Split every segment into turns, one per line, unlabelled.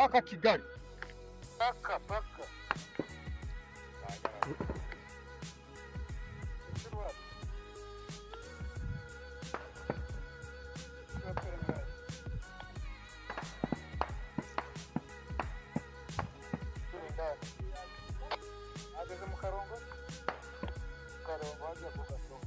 paka kigali
paka paka ageze mu karongo karongo hajya ku gasongo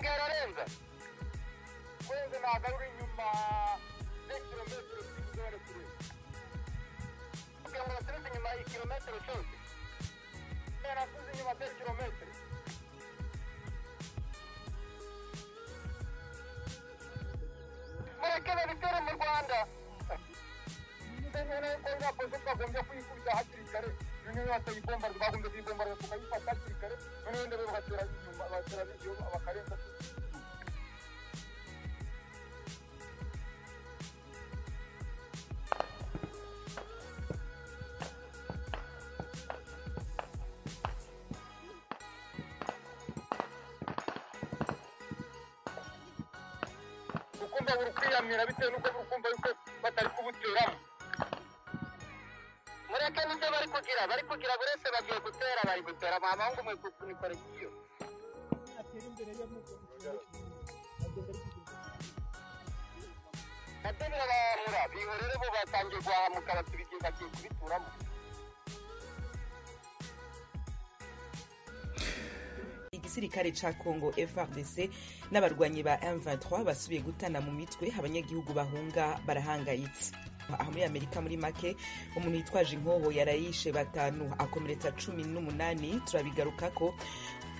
Caranza. Quello ma Gaurignum ma destro metro signore qui. Abbiamo la strada di mai chilometro sotto. Era scusa di ma 10 chilometri. Ma che la vittoria mi guarda. Tenere con la posizione con gli affini cui da altri care. Non è una bomba, ma quando si bomba, come fa altri care. Non è una bomba, ma c'era di bomba, ma அந்த
ஒரு கீழ் அம்மி நபித்து எனக்கு இருக்கும் பருக்கு தடுப்பு குத்திரம்
mereka ni dia bari kukira bari kukira burese bagiye gutera bari gutera mama wangu mwe kunikora iyo nabyo birabahamura bihorere bo batangiye guhahamuka batubigenda bagiye kubituramo
igisirikare ca congo frdc n'abarwanyi ba m23 basubiye gutana mu mitwe abanyagihugu bahunga barahangayitse. Aha muri amerika muri make umuntu yitwaje inkoho yarayishe batanu. Akomeretsa cumi n'umunani. Turabigarukako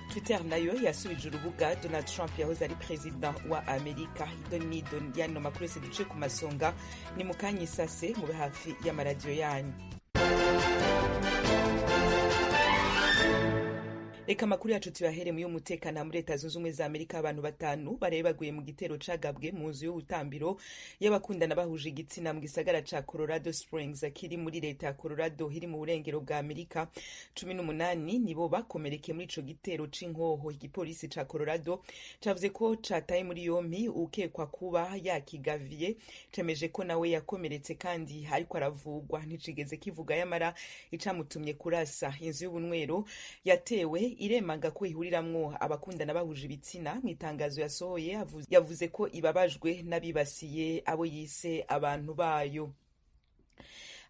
twitter na yo yasubije urubuga donald trump yahoze ari perezida wa amerika. Idonido yano makuru yose duce ku masonga. Ni mu kanya isase mube hafi y'amaradiyo yanyu. Reka amakuru yacu tuyahereme y'umutekano muri leta zunze ubumwe za amerika. Abantu batanu baraye baguye mu gitero cagabwe mu nzu y'ubutambiro y'abakundana bahuje igitsina mu gisagara ca colorado springs. Kiri muri leta ya colorado iri mu burengero bwa amerika. Cumi n'umunani nibo bakomerekeye muri ico gitero c'inkoho. Igipolisi ca colorado cavuze ko cataye muri yompi ukekwa kuba yakigaviye cemeje ko nawe yakomeretse kandi ariko aravugwa. Nticigeze kivuga yamara icamutumye kurasa. Inzu y'ubunywero yatewe iremanga ko ihuriramwo abakundana bahuje ibitsina mu itangazo yasohoye yavuze ko ibabajwe n'abibasiye abo yise abantu bayo.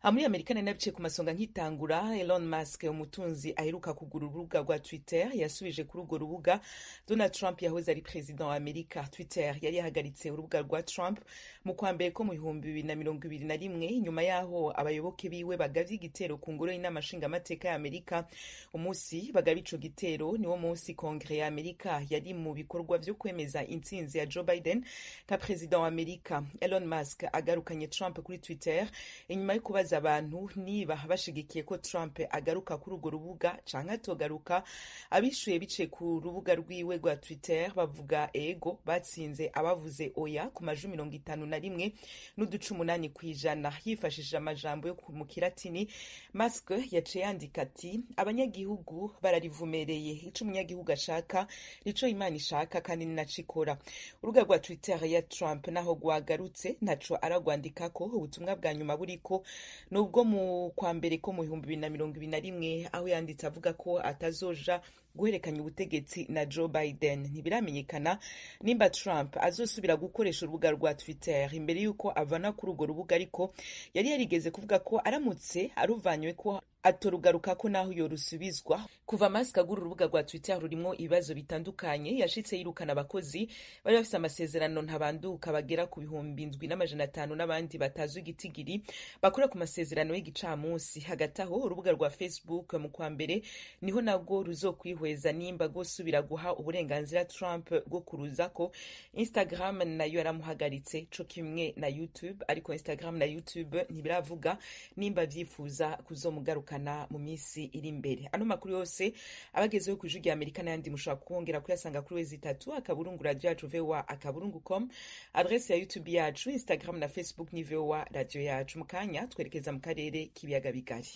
Muri amerika nari nabice ku masonga nkitangura elon musk umutunzi aheruka kugura urubuga rwa twitter yasubije kuri urwo rubuga. Donald trump yahoze ari perezida wa amerika. Twitter yari yahagaritse urubuga rwa trump mu kwa mbere ko mu bihumbi bibiri na mirongo ibiri na rimwe nyuma y'aho abayoboke biwe bagavye igitero ku ngoro y'inama nshingamateka ya amerika. Umunsi bagaba ico gitero niwo munsi kongere ya amerika yari mu bikorwa vyo kwemeza intsinzi ya joe biden nka perezida wa amerika. Elon musk agarukanye trump kuri twitter inyuma yo kubaza abantu niba bashigikiye ko Trump agaruka kuri urwo rubuga canke atogaruka. Abishuye bice ku rubuga rwiwe rwa Twitter bavuga ego batsinze abavuze oya ku majwi mirongo itanu na rimwe n'uduce umunani kw'ijana yifashishije amajambo yo mu kiratini Musk yaciye yandika ati abanyagihugu bararivumereye ico umunyagihugu ashaka nico imana ishaka kandi ni naco ikora urubuga rwa Twitter ya Trump naho rwagarutse ntaco aragwandikako ubutumwa bwa nyuma buriko nubwo mu kwa mbere ko mu bihumbi bibiri na mirongo ibiri na rimwe aho yanditse avuga ko atazoja guhererekanya ubutegetsi na joe biden. Ntibiramenyekana nimba trump azosubira gukoresha urubuga rwa twitter imbere y'uko avana kuri urwo rubuga ariko yari yarigeze kuvuga ko aramutse aruvanywe ko atorugaruka ko naho yorusubizwa kuva musk agura urubuga rwa twitter rurimo ibibazo bitandukanye. Yashitse yirukana abakozi bari bafise amasezerano ntabanduka bagera ku bihumbi ndwi n'amajana atanu n'abandi batazwi igitigiri bakora ku masezerano y'igicamunsi. Hagati aho urubuga rwa facebook mu kwa mbere ni ho nabwo ruzokwihweza nimba gusubira guha uburenganzira trump bwo kuruzako instagram na yo yaramuhagaritse. Co kimwe na youtube ariko instagram na youtube ntibiravuga nimba vyifuza kuzomugaruka. Mu minsi iri imbere. Ano makuru yose abagezeho ku ijwi rya amerika n'ayandi mushobora kuhongera kuyasanga kuri wezi itatu akaburungu radio yacu voa akaburungu com adrese ya youtube yacu instagram na facebook ni voa radio yacu. Mu kanya twerekeza mu karere k'ibiyaga bigari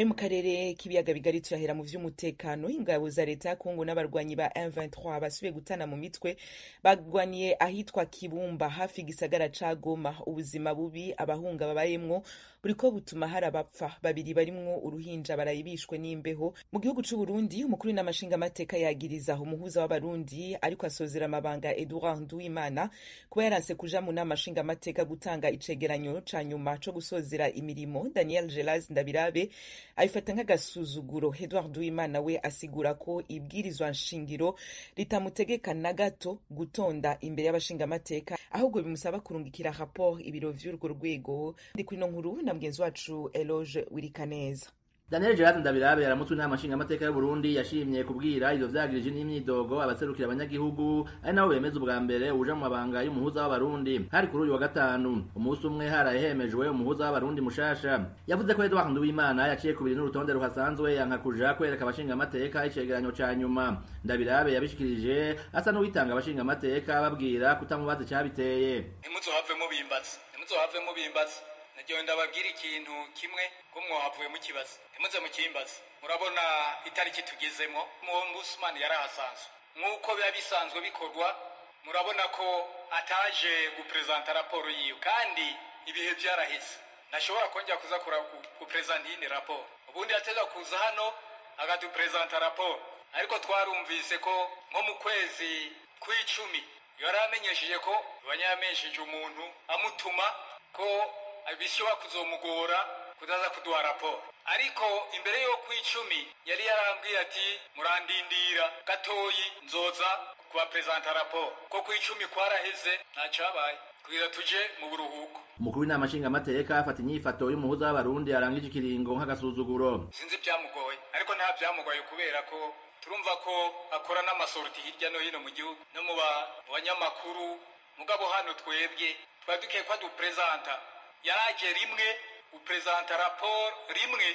ayo mu karere k'ibiyaga bigari turahera mu vy'umutekano. Ingabo za leta ya kongo n'abarwanyi ba M23 basubiye gutana mu mitwe barwaniye ahitwa kibumba hafi gisagara ca goma. Ubuzima bubi abahunga babayemwo buriko butuma hari abapfa. Babiri barimwo uruhinja barayibishwe n'imbeho. Mu gihugu c'u Burundi umukuru n'amashinga amateka yagiriza umuhuza w'abarundi ariko asozera amabanga Edouard Nduwimana kuba yaranse kuja mu nama nshinga amateka gutanga icegeranyo ca nyuma co gusozera imirimo. Daniel Gelas Ndabirabe abifata nk'agasuzuguro Edouard Nduwimana we asigura ko ibwirizwa nshingiro ritamutegeka na gato gutonda imbere y'abashinga amateka ahubwo bimusaba kurungikira rapport ibiro vy'urwo rwego. Ndi kuri no nkuru na mugenzi wacu Eloge Wirikaneza.
Daniel Gerard Ndabirabe yaramutse inama nshinga amateka y'u Burundi yashimye kubwira ivyo vyagirije n'imyidogo abaserukira abanyagihugu ari nabo bemeza ubwa mbere uja mu mabanga y'umuhuza w'abarundi. Hari kuri uyu wa gatanu umunsi umwe haraye hemejwe umuhuza w'abarundi mushasha. Yavuze ko Edouard Nduwimana yaciye kubiri n'urutonde ruhasanzwe yanka kuja kwereka abashinga amateka icegeranyo ca nyuma. Ndabirabe yabishikirije asa n'uwitanga abashinga amateka babwira kutamubaza icabiteye
ntimuzohave mubimbaza ntimuzohave mubimbaza nagiye ndababwira ikintu kimwe ko mwahavuye mukibaza ntimuze mukimbaza murabona itariki tugezemo mu busumani yari ahasanzwe. Nk'uko biba bisanzwe bikorwa murabona ko ataje guperezanta raporo yiwe. Kandi ibihe byaraheze ntashobora kongera kuza guperezanta iyindi raporo. Ubundi yateza kuza hano agaduperezanta raporo. Ariko twarumvise ko nko mu kwezi kw'icumi yari amenyesheje ko yamenyesheje umuntu amutuma ko bishobora kuzomugora kuzaza kuduha raporo. Ariko imbere yo kw'icumi yari yarambwiye ati murandindira. Gatoyi nzoza kubaperezanta raporo. Ko kw'icumi kwaraheze ntacabaye kugira tuje mu buruhuko.
Umukuru w'inama nshingamateka afata inyifato y'umuhuza w'abarundi arangije ikiringo nk'agasuzuguro.
Sinzi ibyamugoye ariko nta byamugoye kubera ko turumva ko akora n'amasoroti hirya no hino mu gihugu. No mu banyamakuru mugabo hano twebwe twari dukwiye ko aduperezanta yaraje rimwe uperezanta raporo rimwe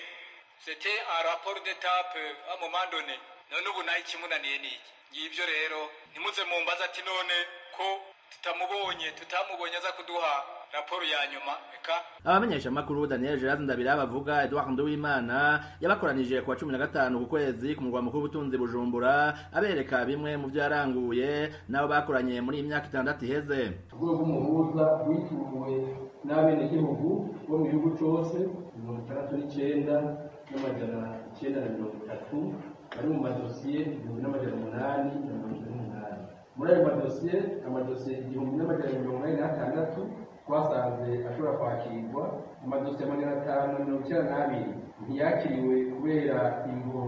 sete un rapport d'étape à un moment donné none ubu na yo ikimunaniye niki ngibyo rero ntimuze mumbaza ati none ko tutamubonye tutamubonye aza kuduha raporo ya nyuma eka.
Abamenyesha makuru Daniel Gerard Ndabira bavuga Edouard Nduwimana yabakoranije kuwa cumi na gatanu ku kwezi ku murwa mukuru w'ubutunzi Bujumbura abereka bimwe mu byo yaranguye nabo bakoranye muri iyi myaka itandatu iheze.
Urwego rw'umuhuza wituwe n'abenegihugu bo mu gihugu cyose mirongo itandatu n'icyenda n'amajana icyenda na mirongo itatu bari mu madosiye igihumbi n'amajana umunani na mirongo ine n'umunani. Muri ayo madosiye amadosiye igihumbi n'amajana mirongo inani n'atandatu twasanze ashobora kwakirwa amadosiye magana atanu mirongo icyenda n'abiri. Ntiyakiriwe kubera imvo